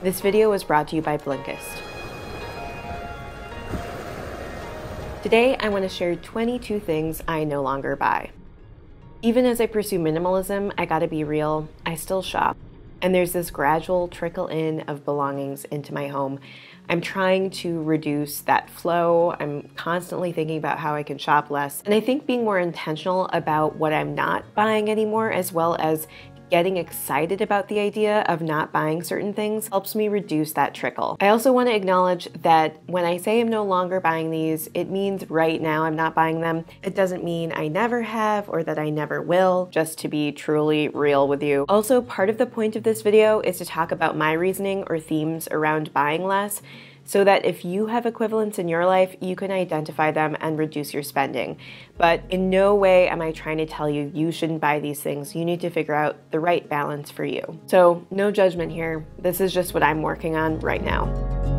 This video was brought to you by Blinkist. Today, I want to share 22 things I no longer buy. Even as I pursue minimalism, I gotta be real, I still shop. And there's this gradual trickle in of belongings into my home. I'm trying to reduce that flow. I'm constantly thinking about how I can shop less. And I think being more intentional about what I'm not buying anymore, as well as getting excited about the idea of not buying certain things helps me reduce that trickle. I also want to acknowledge that when I say I'm no longer buying these, it means right now I'm not buying them. It doesn't mean I never have or that I never will, just to be truly real with you. Also, part of the point of this video is to talk about my reasoning or themes around buying less so that if you have equivalents in your life, you can identify them and reduce your spending. But in no way am I trying to tell you you shouldn't buy these things. You need to figure out the right balance for you. So, no judgment here. This is just what I'm working on right now.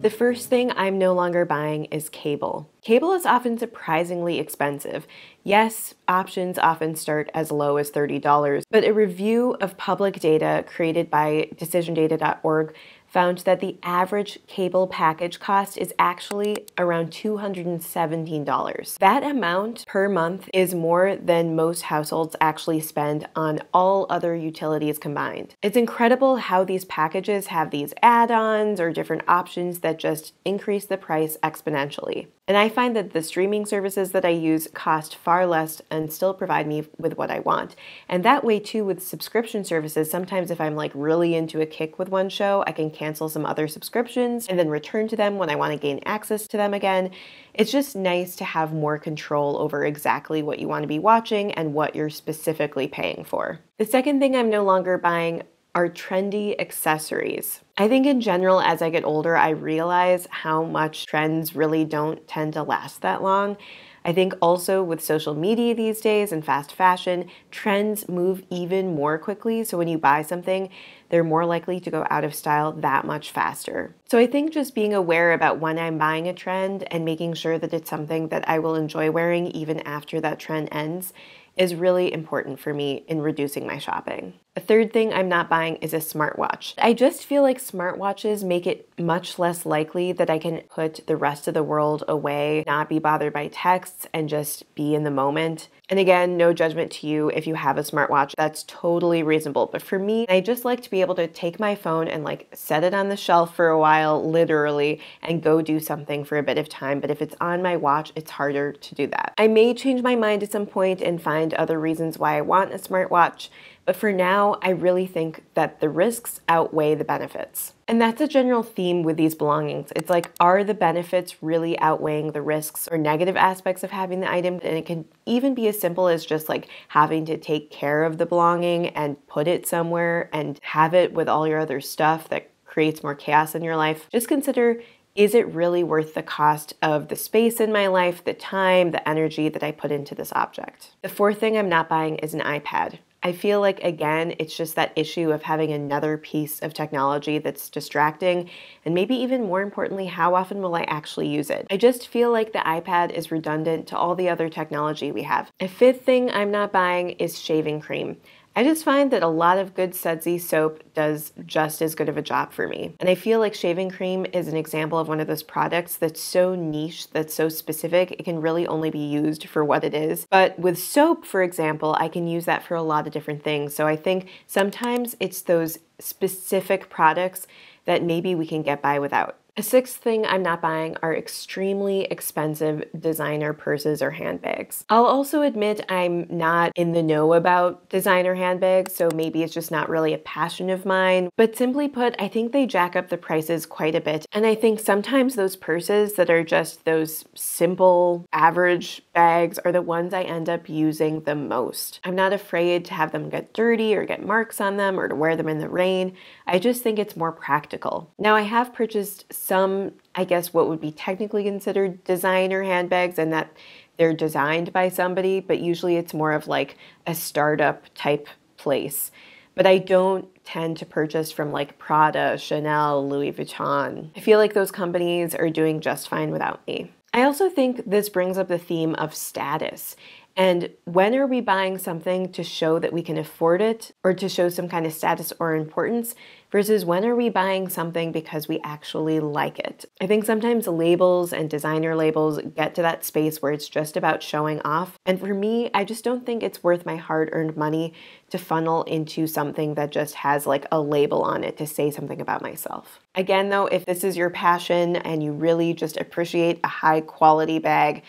The first thing I'm no longer buying is cable. Cable is often surprisingly expensive. Yes, options often start as low as $30, but a review of public data created by decisiondata.org found that the average cable package cost is actually around $217. That amount per month is more than most households actually spend on all other utilities combined. It's incredible how these packages have these add ons or different options that just increase the price exponentially. And I find that the streaming services that I use cost far less and still provide me with what I want. And that way, too, with subscription services, sometimes if I'm like really into a kick with one show, I can cancel some other subscriptions and then return to them when I want to gain access to them again. It's just nice to have more control over exactly what you want to be watching and what you're specifically paying for. The second thing I'm no longer buying are trendy accessories. I think in general, as I get older, I realize how much trends really don't tend to last that long. I think also with social media these days and fast fashion, trends move even more quickly. So when you buy something, they're more likely to go out of style that much faster. So I think just being aware about when I'm buying a trend and making sure that it's something that I will enjoy wearing even after that trend ends is really important for me in reducing my shopping. A third thing I'm not buying is a smartwatch. I just feel like smartwatches make it much less likely that I can put the rest of the world away, not be bothered by texts, and just be in the moment. And again, no judgment to you if you have a smartwatch. That's totally reasonable. But for me, I just like to be able to take my phone and like set it on the shelf for a while, literally, and go do something for a bit of time. But if it's on my watch, it's harder to do that. I may change my mind at some point and find other reasons why I want a smartwatch. But for now, I really think that the risks outweigh the benefits. And that's a general theme with these belongings. It's like, are the benefits really outweighing the risks or negative aspects of having the item? And it can even be as simple as just like having to take care of the belonging and put it somewhere and have it with all your other stuff that creates more chaos in your life. Just consider is it really worth the cost of the space in my life, the time, the energy that I put into this object? The fourth thing I'm not buying is an iPad. I feel like, again, it's just that issue of having another piece of technology that's distracting, and maybe even more importantly, how often will I actually use it? I just feel like the iPad is redundant to all the other technology we have. A fifth thing I'm not buying is shaving cream. I just find that a lot of good sudsy soap does just as good of a job for me. And I feel like shaving cream is an example of one of those products that's so niche, that's so specific, it can really only be used for what it is. But with soap, for example, I can use that for a lot of different things. So I think sometimes it's those specific products that maybe we can get by without. A sixth thing I'm not buying are extremely expensive designer purses or handbags. I'll also admit I'm not in the know about designer handbags, so maybe it's just not really a passion of mine. But simply put, I think they jack up the prices quite a bit. And I think sometimes those purses that are just those simple, average bags are the ones I end up using the most. I'm not afraid to have them get dirty or get marks on them or to wear them in the rain. I just think it's more practical. Now, I have purchased some, I guess, what would be technically considered designer handbags, and that they're designed by somebody, but usually it's more of like a startup type place. But I don't tend to purchase from like Prada, Chanel, Louis Vuitton. I feel like those companies are doing just fine without me. I also think this brings up the theme of status. And when are we buying something to show that we can afford it or to show some kind of status or importance versus when are we buying something because we actually like it? I think sometimes labels and designer labels get to that space where it's just about showing off. And for me, I just don't think it's worth my hard earned money to funnel into something that just has like a label on it to say something about myself. Again, though, if this is your passion and you really just appreciate a high quality bag,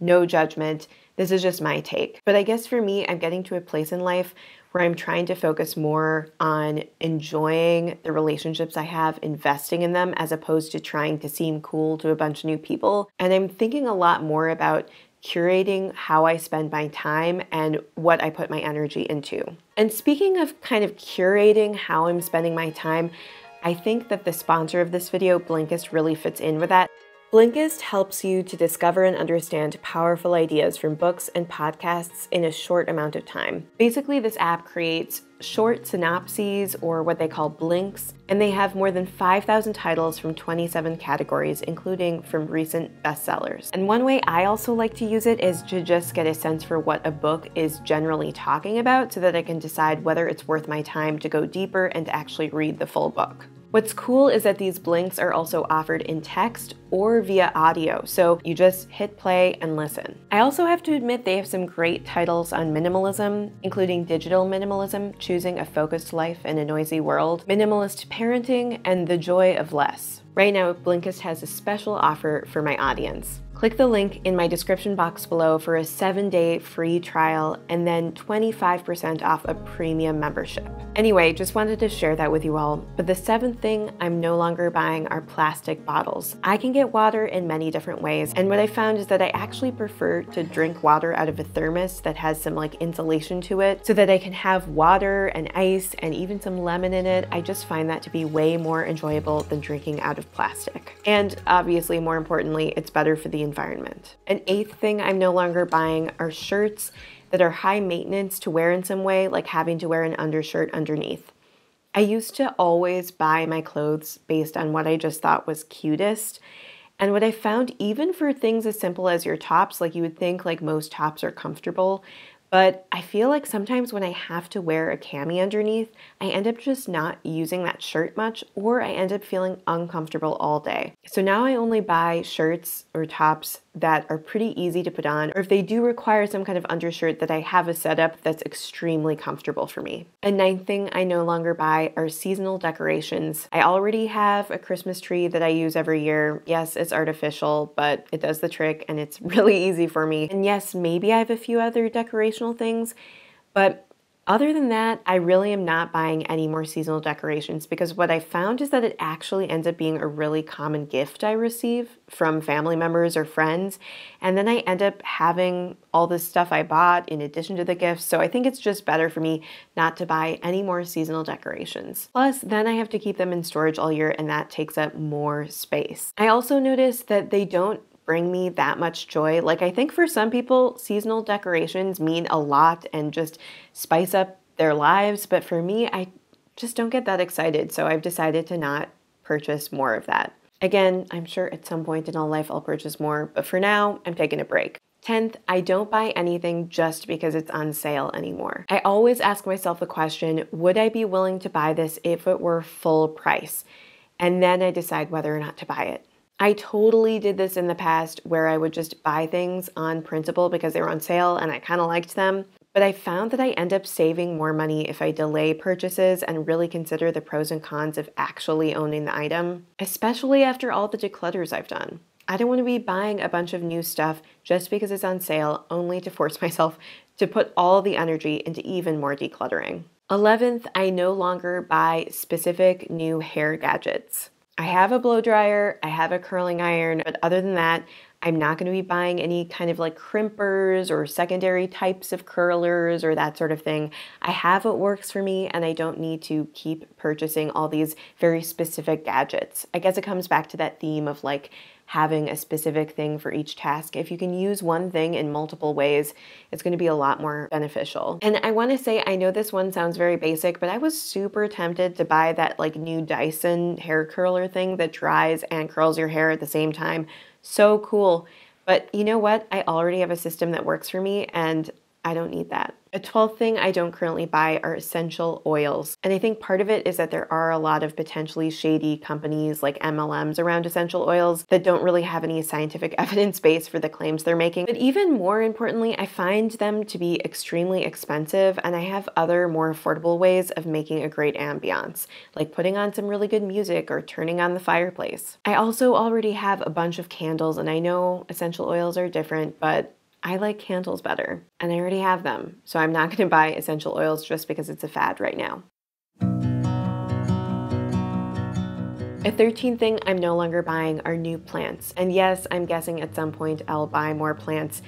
no judgment. This is just my take. But I guess for me, I'm getting to a place in life where I'm trying to focus more on enjoying the relationships I have, investing in them, as opposed to trying to seem cool to a bunch of new people. And I'm thinking a lot more about curating how I spend my time and what I put my energy into. And speaking of kind of curating how I'm spending my time, I think that the sponsor of this video, Blinkist, really fits in with that. Blinkist helps you to discover and understand powerful ideas from books and podcasts in a short amount of time. Basically, this app creates short synopses or what they call blinks, and they have more than 5,000 titles from 27 categories, including from recent bestsellers. And one way I also like to use it is to just get a sense for what a book is generally talking about so that I can decide whether it's worth my time to go deeper and actually read the full book. What's cool is that these blinks are also offered in text or via audio, so you just hit play and listen. I also have to admit they have some great titles on minimalism, including digital minimalism, choosing a focused life in a noisy world, minimalist parenting, and the joy of less. Right now, Blinkist has a special offer for my audience. Click the link in my description box below for a seven day free trial and then 25% off a premium membership. Anyway, just wanted to share that with you all. But the seventh thing I'm no longer buying are plastic bottles. I can get water in many different ways, and what I found is that I actually prefer to drink water out of a thermos that has some like insulation to it so that I can have water and ice and even some lemon in it. I just find that to be way more enjoyable than drinking out of plastic. And obviously, more importantly, it's better for the environment. An eighth thing I'm no longer buying are shirts that are high maintenance to wear in some way, like having to wear an undershirt underneath. I used to always buy my clothes based on what I just thought was cutest. And what I found, even for things as simple as your tops, like you would think like most tops are comfortable, but I feel like sometimes when I have to wear a cami underneath, I end up just not using that shirt much or I end up feeling uncomfortable all day. So now I only buy shirts or tops that are pretty easy to put on, or if they do require some kind of undershirt, that I have a setup that's extremely comfortable for me. A ninth thing I no longer buy are seasonal decorations. I already have a Christmas tree that I use every year. Yes, it's artificial, but it does the trick and it's really easy for me. And yes, maybe I have a few other decorational things, but other than that, I really am not buying any more seasonal decorations because what I found is that it actually ends up being a really common gift I receive from family members or friends. And then I end up having all this stuff I bought in addition to the gifts. So I think it's just better for me not to buy any more seasonal decorations. Plus, then I have to keep them in storage all year and that takes up more space. I also noticed that they don't bring me that much joy. Like, I think for some people, seasonal decorations mean a lot and just spice up their lives. But for me, I just don't get that excited. So I've decided to not purchase more of that. Again, I'm sure at some point in all life I'll purchase more, but for now, I'm taking a break. 10th, I don't buy anything just because it's on sale anymore. I always ask myself the question would I be willing to buy this if it were full price? And then I decide whether or not to buy it. I totally did this in the past where I would just buy things on principle because they were on sale and I kind of liked them. But I found that I end up saving more money if I delay purchases and really consider the pros and cons of actually owning the item, especially after all the declutters I've done. I don't want to be buying a bunch of new stuff just because it's on sale, only to force myself to put all the energy into even more decluttering. 11th, I no longer buy specific new hair gadgets. I have a blow dryer, I have a curling iron, but other than that, I'm not going to be buying any kind of like crimpers or secondary types of curlers or that sort of thing. I have what works for me and I don't need to keep purchasing all these very specific gadgets. I guess it comes back to that theme of like having a specific thing for each task. If you can use one thing in multiple ways, it's going to be a lot more beneficial. And I want to say, I know this one sounds very basic, but I was super tempted to buy that like new Dyson hair curler thing that dries and curls your hair at the same time. So cool. But you know what? I already have a system that works for me and I don't need that. A 12th thing I don't currently buy are essential oils. And I think part of it is that there are a lot of potentially shady companies like MLMs around essential oils that don't really have any scientific evidence base for the claims they're making. But even more importantly, I find them to be extremely expensive and I have other more affordable ways of making a great ambiance, like putting on some really good music or turning on the fireplace. I also already have a bunch of candles and I know essential oils are different, but I like candles better, and I already have them, so I'm not going to buy essential oils just because it's a fad right now. A 13th thing I'm no longer buying are new plants. And yes, I'm guessing at some point I'll buy more plants.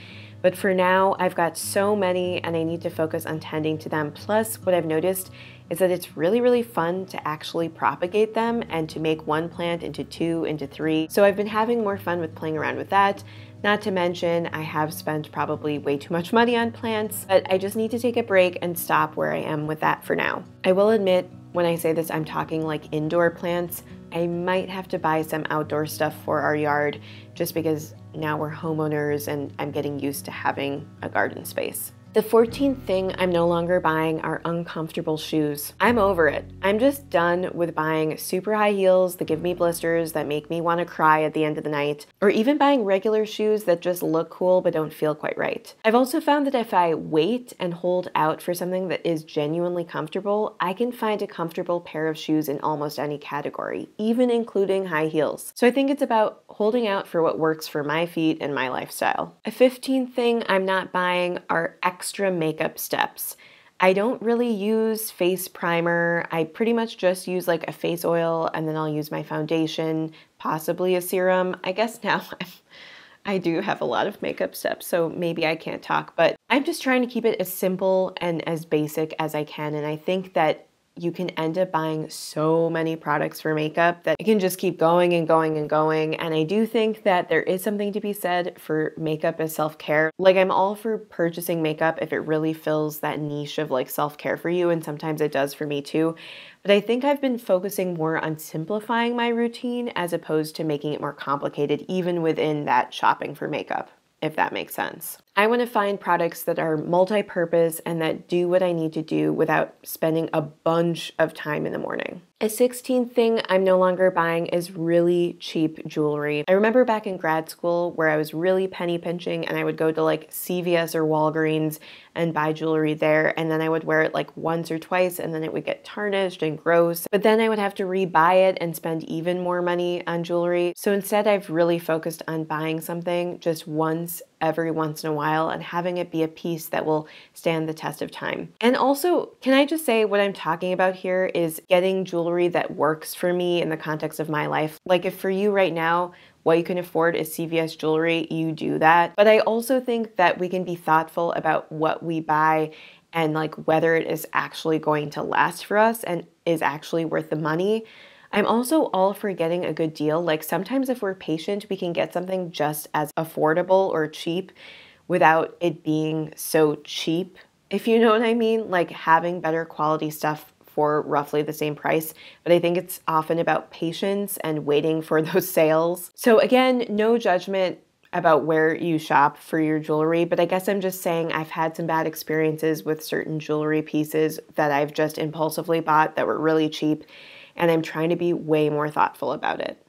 But for now, I've got so many and I need to focus on tending to them. Plus, what I've noticed is that it's really, really fun to actually propagate them and to make one plant into two, into three. So I've been having more fun with playing around with that. Not to mention, I have spent probably way too much money on plants, but I just need to take a break and stop where I am with that for now. I will admit, when I say this, I'm talking like indoor plants. I might have to buy some outdoor stuff for our yard just because now we're homeowners and I'm getting used to having a garden space. The 14th thing I'm no longer buying are uncomfortable shoes. I'm over it. I'm just done with buying super high heels that give me blisters that make me want to cry at the end of the night, or even buying regular shoes that just look cool but don't feel quite right. I've also found that if I wait and hold out for something that is genuinely comfortable, I can find a comfortable pair of shoes in almost any category, even including high heels. So I think it's about holding out for what works for my feet and my lifestyle. A 15th thing I'm not buying are makeup steps. I don't really use face primer. I pretty much just use like a face oil and then I'll use my foundation, possibly a serum. I guess now I'm, I do have a lot of makeup steps, so maybe I can't talk, but I'm just trying to keep it as simple and as basic as I can. And I think that you can end up buying so many products for makeup that it can just keep going and going and going. And I do think that there is something to be said for makeup as self care. Like, I'm all for purchasing makeup if it really fills that niche of like self care for you, and sometimes it does for me too. But I think I've been focusing more on simplifying my routine as opposed to making it more complicated, even within that shopping for makeup if that makes sense. I want to find products that are multi purpose and that do what I need to do without spending a bunch of time in the morning. A 16th thing I'm no longer buying is really cheap jewelry. I remember back in grad school where I was really penny pinching and I would go to like CVS or Walgreens and buy jewelry there and then I would wear it like once or twice and then it would get tarnished and gross. But then I would have to re-buy it and spend even more money on jewelry. So instead I've really focused on buying something just once every once in a while and having it be a piece that will stand the test of time. And also, can I just say what I'm talking about here is getting jewelry that works for me in the context of my life. Like if for you right now, what you can afford is CVS jewelry, you do that. But I also think that we can be thoughtful about what we buy and like whether it is actually going to last for us and is actually worth the money. I'm also all for getting a good deal. Like sometimes if we're patient, we can get something just as affordable or cheap without it being so cheap, if you know what I mean. Like having better quality stuff for roughly the same price. But I think it's often about patience and waiting for those sales. So again, no judgment about where you shop for your jewelry, but I guess I'm just saying I've had some bad experiences with certain jewelry pieces that I've just impulsively bought that were really cheap and I'm trying to be way more thoughtful about it.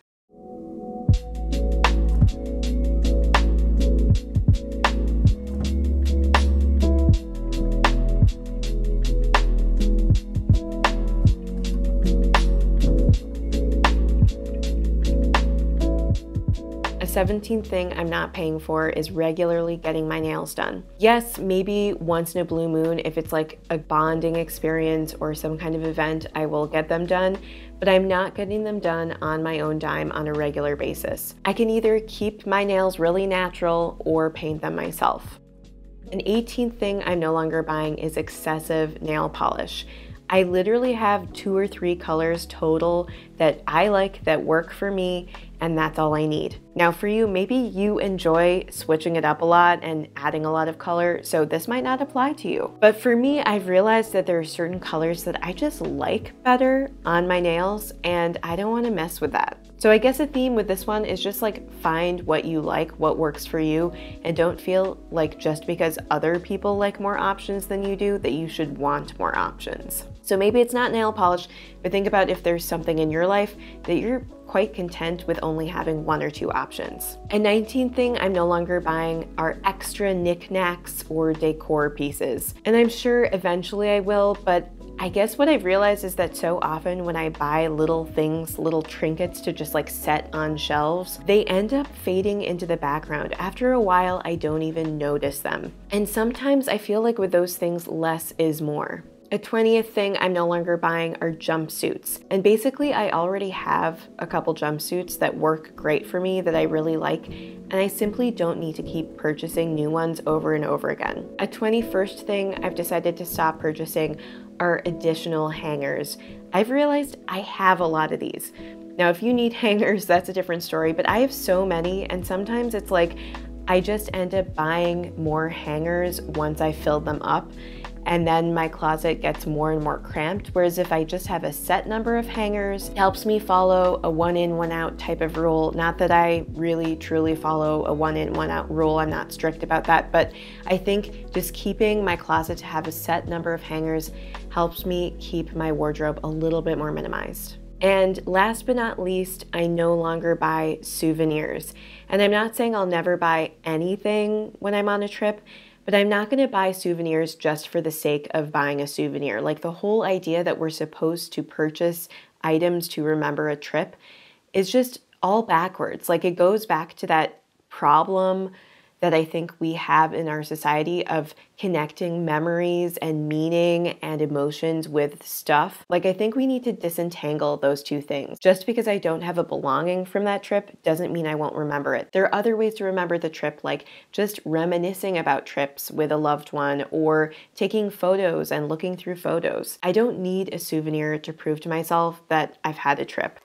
17th thing I'm not paying for is regularly getting my nails done. Yes, maybe once in a blue moon, if it's like a bonding experience or some kind of event, I will get them done, but I'm not getting them done on my own dime on a regular basis. I can either keep my nails really natural or paint them myself. An 18th thing I'm no longer buying is excessive nail polish. I literally have two or three colors total that I like that work for me and that's all I need. Now for you, maybe you enjoy switching it up a lot and adding a lot of color, so this might not apply to you. But for me, I've realized that there are certain colors that I just like better on my nails, and I don't wanna mess with that. So I guess a theme with this one is just like find what you like, what works for you, and don't feel like just because other people like more options than you do that you should want more options. So maybe it's not nail polish, but think about if there's something in your life that you're quite content with only having one or two options. A 19th thing I'm no longer buying are extra knickknacks or decor pieces. And I'm sure eventually I will, but I guess what I've realized is that so often when I buy little things, little trinkets to just like set on shelves, they end up fading into the background. After a while, I don't even notice them. And sometimes I feel like with those things, less is more. A 20th thing I'm no longer buying are jumpsuits. And basically, I already have a couple jumpsuits that work great for me that I really like, and I simply don't need to keep purchasing new ones over and over again. A 21st thing I've decided to stop purchasing are additional hangers. I've realized I have a lot of these. Now, if you need hangers, that's a different story, but I have so many, and sometimes it's like I just end up buying more hangers once I fill them up and then my closet gets more and more cramped. Whereas if I just have a set number of hangers, it helps me follow a one in, one out type of rule. Not that I really truly follow a one in, one out rule, I'm not strict about that, but I think just keeping my closet to have a set number of hangers helps me keep my wardrobe a little bit more minimized. And last but not least, I no longer buy souvenirs. And I'm not saying I'll never buy anything when I'm on a trip, but I'm not going to buy souvenirs just for the sake of buying a souvenir. Like the whole idea that we're supposed to purchase items to remember a trip is just all backwards. Like it goes back to that problem that I think we have in our society of connecting memories and meaning and emotions with stuff. Like, I think we need to disentangle those two things. Just because I don't have a belonging from that trip doesn't mean I won't remember it. There are other ways to remember the trip, like just reminiscing about trips with a loved one or taking photos and looking through photos. I don't need a souvenir to prove to myself that I've had a trip.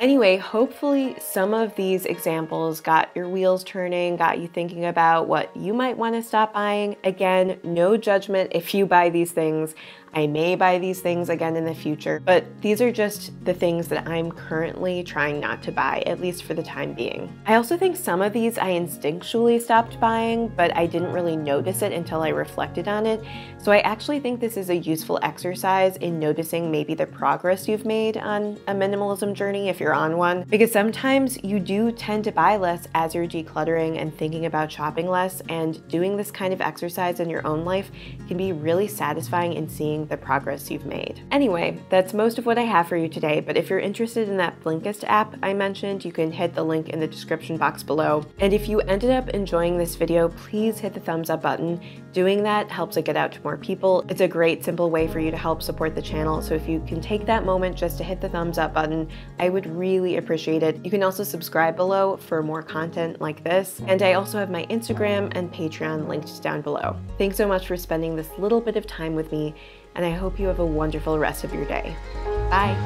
Anyway, hopefully some of these examples got your wheels turning, got you thinking about what you might want to stop buying. Again, no judgment if you buy these things. I may buy these things again in the future, but these are just the things that I'm currently trying not to buy, at least for the time being. I also think some of these I instinctually stopped buying, but I didn't really notice it until I reflected on it. So I actually think this is a useful exercise in noticing maybe the progress you've made on a minimalism journey if you're on one, because sometimes you do tend to buy less as you're decluttering and thinking about shopping less, and doing this kind of exercise in your own life can be really satisfying in seeing the progress you've made. Anyway, that's most of what I have for you today, but if you're interested in that Blinkist app I mentioned, you can hit the link in the description box below. And if you ended up enjoying this video, please hit the thumbs up button. Doing that helps it get out to more people. It's a great simple way for you to help support the channel, so if you can take that moment just to hit the thumbs up button, I would really appreciate it. You can also subscribe below for more content like this, and I also have my Instagram and Patreon linked down below. Thanks so much for spending this little bit of time with me, and I hope you have a wonderful rest of your day. Bye.